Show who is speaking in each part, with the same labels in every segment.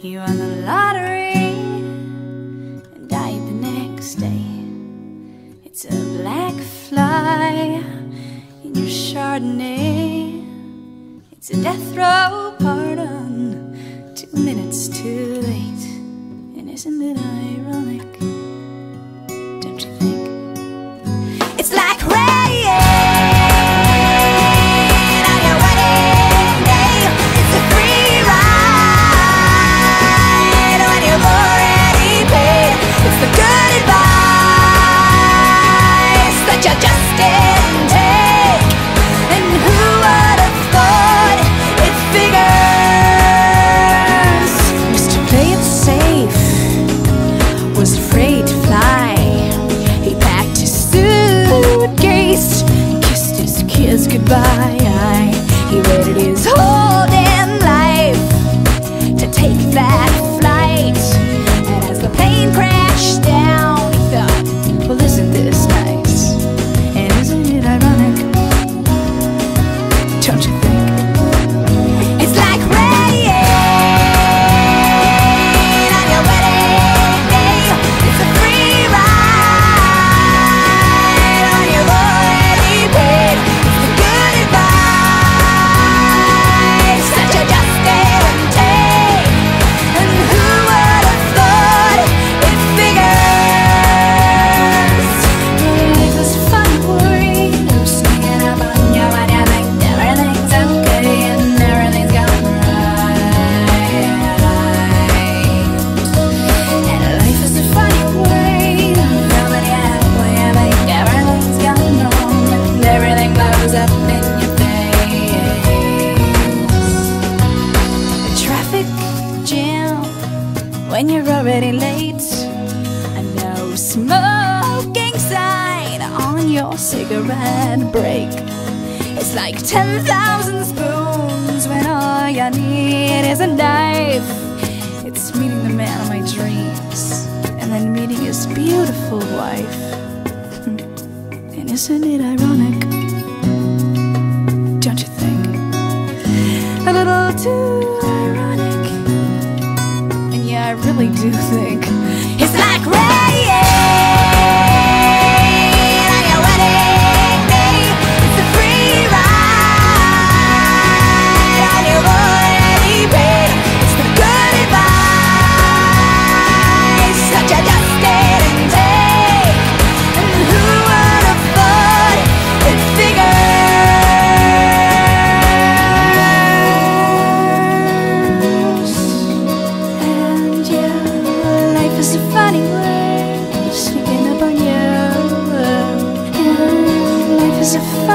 Speaker 1: He won the lottery and died the next day. It's a black fly in your Chardonnay. It's a death row pardon, two minutes too late. And isn't it ironic? Rocky, where it is. Oh! when you're already late. A no smoking sign on your cigarette break. It's like 10,000 spoons when all you need is a knife. It's meeting the man of my dreams and then meeting his beautiful wife. Hmm. and isn't it ironic? Don't you think? A little too really do think it's like red.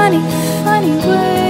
Speaker 1: funny, funny way.